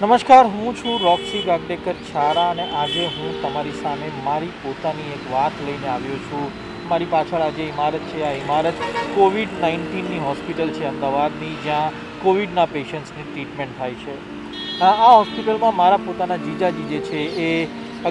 નમસ્કાર, હું છું રોક્સી ગાગડેકર છારા અને આજે હું તમારી સામે મારી પોતાની એક વાત લઈને આવ્યો છું. મારી પાછળ આજે ઇમારત છે. આ ઇમારત કોવિડ નાઇન્ટીનની હોસ્પિટલ છે અમદાવાદની, જ્યાં કોવિડના પેશન્ટ્સની ટ્રીટમેન્ટ થાય છે. આ હોસ્પિટલમાં મારા પોતાના જીજાજી જે છે. એ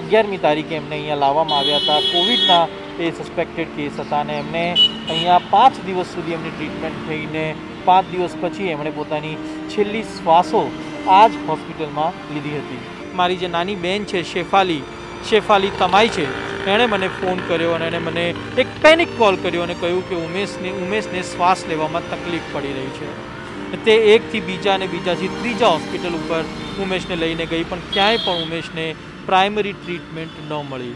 અગિયારમી તારીખે એમને અહીંયા લાવવામાં આવ્યા હતા. કોવિડના એ સસ્પેક્ટેડ કેસ હતા અને એમને અહીંયા પાંચ દિવસ સુધી એમની ટ્રીટમેન્ટ થઈને પાંચ દિવસ પછી એમણે પોતાની છેલ્લી શ્વાસો આ જ હોસ્પિટલમાં લીધી હતી. મારી જે નાની બેન છે, શેફાલી શેફાલી તમાઈ છે, એણે મને ફોન કર્યો અને એણે મને એક પેનિક કોલ કર્યો અને કહ્યું કે ઉમેશને ઉમેશને શ્વાસ લેવામાં તકલીફ પડી રહી છે. તે એકથી બીજા અને બીજાથી ત્રીજા હોસ્પિટલ ઉપર ઉમેશને લઈને ગઈ, પણ ક્યાંય પણ ઉમેશને પ્રાઇમરી ટ્રીટમેન્ટ ન મળી.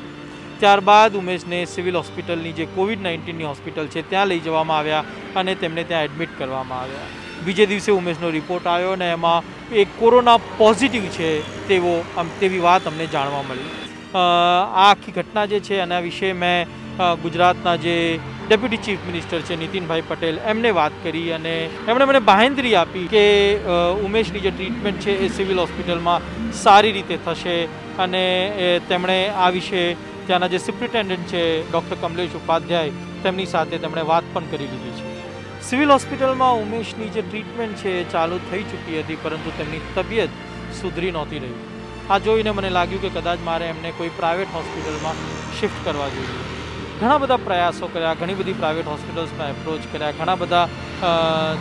ત્યારબાદ ઉમેશને સિવિલ હોસ્પિટલની જે કોવિડ નાઇન્ટીનની હોસ્પિટલ છે, ત્યાં લઈ જવામાં આવ્યા અને તેમને ત્યાં એડમિટ કરવામાં આવ્યા. બીજે દિવસે ઉમેશનો રિપોર્ટ આવ્યો અને એમાં એ કોરોના પોઝિટિવ છે તેવો તેવી વાત અમને જાણવા મળી. આ આખી ઘટના જે છે એના વિશે મેં ગુજરાતના જે ડેપ્યુટી ચીફ મિનિસ્ટર છે નીતિનભાઈ પટેલ એમને વાત કરી અને એમણે મને બાહેંધરી આપી કે ઉમેશની જે ટ્રીટમેન્ટ છે એ સિવિલ હોસ્પિટલમાં સારી રીતે થશે અને તેમણે આ વિશે ત્યાંના જે સુપ્રિન્ટેન્ડન્ટ છે ડૉક્ટર કમલેશ ઉપાધ્યાય તેમની સાથે તેમણે વાત પણ કરી લીધી છે. સિવિલ હોસ્પિટલમાં ઉમેશની જે ટ્રીટમેન્ટ છે એ ચાલુ થઈ ચૂકી હતી, પરંતુ તેમની તબિયત સુધરી નહોતી રહી. આ જોઈને મને લાગ્યું કે કદાચ મારે એમને કોઈ પ્રાઇવેટ હોસ્પિટલમાં શિફ્ટ કરવા જોઈએ. ઘણા બધા પ્રયાસો કર્યા, ઘણી બધી પ્રાઇવેટ હોસ્પિટલ્સમાં એપ્રોચ કર્યા, ઘણા બધા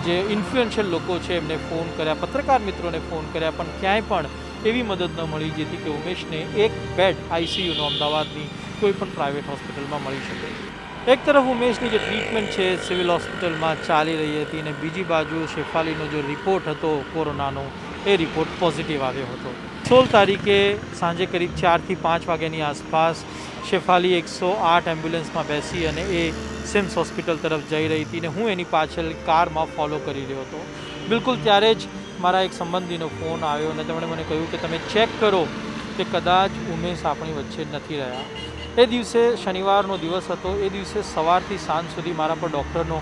જે ઇન્ફ્લુએન્શિયલ લોકો છે એમને ફોન કર્યા, પત્રકાર મિત્રોને ફોન કર્યા, પણ ક્યાંય પણ એવી મદદ ન મળી જેથી કે ઉમેશને એક બેડ આઈસીયુનો અમદાવાદની કોઈ પણ પ્રાઇવેટ હોસ્પિટલમાં મળી શકે. એક તરફ ઉમેશની જે ટ્રીટમેન્ટ છે સિવિલ હોસ્પિટલમાં ચાલી રહી હતી અને બીજી બાજુ શેફાલીનો જે રિપોર્ટ હતો કોરોનાનો, એ રિપોર્ટ પોઝિટિવ આવ્યો હતો. સોળ તારીખે સાંજે કરીબ ચારથી પાંચ વાગ્યાની આસપાસ શેફાલી એકસો આઠ એમ્બ્યુલન્સમાં બેસી અને એ સિમ્સ હોસ્પિટલ તરફ જઈ રહી હતી અને હું એની પાછળ કારમાં ફોલો કરી રહ્યો હતો. બિલકુલ ત્યારે જ મારા એક સંબંધીનો ફોન આવ્યો અને તેમણે મને કહ્યું કે તમે ચેક કરો કે કદાચ ઉમેશ આપણી વચ્ચે નથી રહ્યા. એ દિવસે શનિવારનો દિવસ હતો. એ દિવસે સવારથી સાંજ સુધી મારા પર ડૉક્ટરનો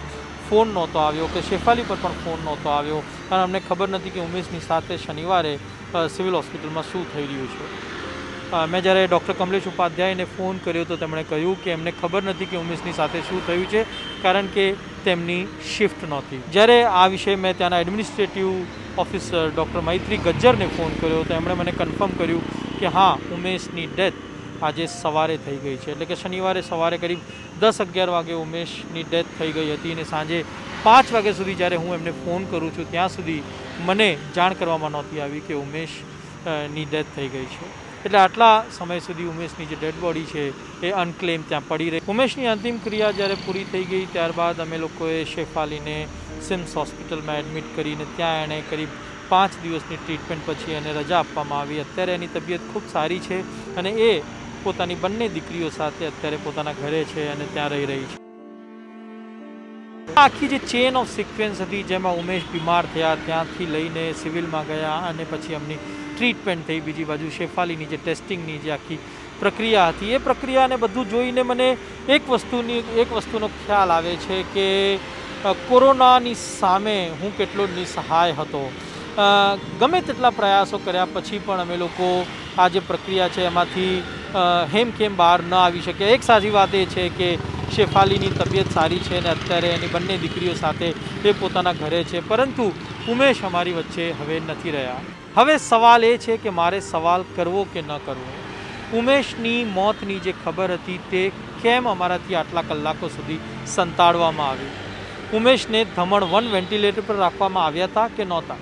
ફોન નહોતો આવ્યો કે શેફાલી પર પણ ફોન નહોતો આવ્યો. અને અમને ખબર નથી કે ઉમેશની સાથે શનિવારે સિવિલ હોસ્પિટલમાં શું થઈ રહ્યું છે. મેં જ્યારે ડૉક્ટર કમલેશ ઉપાધ્યાયને ફોન કર્યો તો તેમણે કહ્યું કે એમને ખબર નથી કે ઉમેશની સાથે શું થયું છે, કારણ કે તેમની શિફ્ટ નહોતી. જ્યારે આ વિશે મેં ત્યાંના એડમિનિસ્ટ્રેટિવ ઓફિસર ડૉક્ટર મૈત્રી ગજ્જરને ફોન કર્યો તો એમણે મને કન્ફર્મ કર્યું કે હા, ઉમેશની ડેથ આજે સવારે થઈ ગઈ છે. એટલે કે શનિવારે સવારે કરીબ દસ અગિયાર વાગે ઉમેશની ડેથ થઈ ગઈ હતી અને સાંજે પાંચ વાગ્યા સુધી જ્યારે હું એમને ફોન કરું છું, ત્યાં સુધી મને જાણ કરવામાં નહોતી આવી કે ઉમેશની ડેથ થઈ ગઈ છે. એટલે આટલા સમય સુધી ઉમેશની જે ડેડ બોડી છે એ અનક્લેમ ત્યાં પડી રહી. ઉમેશની અંતિમ ક્રિયા જ્યારે પૂરી થઈ ગઈ, ત્યારબાદ અમે લોકોએ શેફાલીને સિમ્સ હોસ્પિટલમાં એડમિટ કરીને ત્યાં એણે કરીબ પાંચ દિવસની ટ્રીટમેન્ટ પછી એને રજા આપવામાં આવી. અત્યારે એની તબિયત ખૂબ સારી છે અને એ પોતાની બંને દીકરીઓ સાથે અત્યારે પોતાના ઘરે છે અને ત્યાં રહી રહી છે. આખી જે ચેન ઓફ સિક્વન્સ હતી, જેમાં ઉમેશ બીમાર થયા, ત્યાંથી લઈને સિવિલમાં ગયા અને પછી એમની ટ્રીટમેન્ટ થઈ. બીજી બાજુ શેફાલીની જે ટેસ્ટિંગની જે આખી પ્રક્રિયા હતી, એ પ્રક્રિયાને બધું જોઈને મને એક વસ્તુની, એક વસ્તુનો ખ્યાલ આવે છે કે કોરોનાની સામે હું કેટલો નિસહાય હતો. ગમે તેટલા પ્રયાસો કર્યા પછી પણ અમે લોકો આ જે પ્રક્રિયા છે એમાંથી હેમ કેમ બહાર ન આવી શકે. એક સાચી વાત એ છે કે શેફાલીની તબિયત સારી છે અને અત્યારે એની બંને દીકરીઓ સાથે એ પોતાના ઘરે છે. પરંતુ ઉમેશ અમારી વચ્ચે હવે નથી રહ્યા. હવે સવાલ એ છે કે મારે સવાલ કરવો કે ન કરવો? ઉમેશની મોતની જે ખબર હતી તે કેમ અમારાથી આટલા કલાકો સુધી સંતાડવામાં આવી? ઉમેશને ધમણ વન વેન્ટિલેટર પર રાખવામાં આવ્યા હતા કે નહોતા?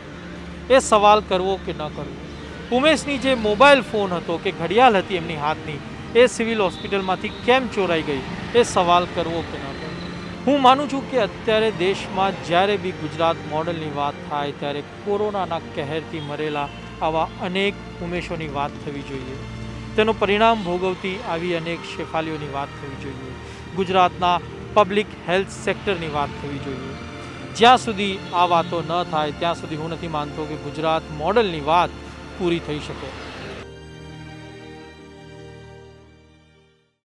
એ સવાલ કરવો કે ન કરવો? ઉમેશની જે મોબાઈલ ફોન હતો કે ઘડિયાળ હતી એમની હાથની, એ સિવિલ હોસ્પિટલમાંથી કેમ ચોરાઈ ગઈ? એ સવાલ કરવો કે ન હું માનું છું કે અત્યારે દેશમાં જ્યારે બી ગુજરાત મોડલની વાત થાય, ત્યારે કોરોનાના કહેરથી મરેલા આવા અનેક ઉમેશોની વાત થવી જોઈએ. તેનું પરિણામ ભોગવતી આવી અનેક શેફાલીઓની વાત થવી જોઈએ. ગુજરાતના પબ્લિક હેલ્થ સેક્ટરની વાત થવી જોઈએ. જ્યાં સુધી આ વાતો ન થાય, ત્યાં સુધી હું નથી માનતો કે ગુજરાત મોડલની વાત પૂરી થઈ શકે.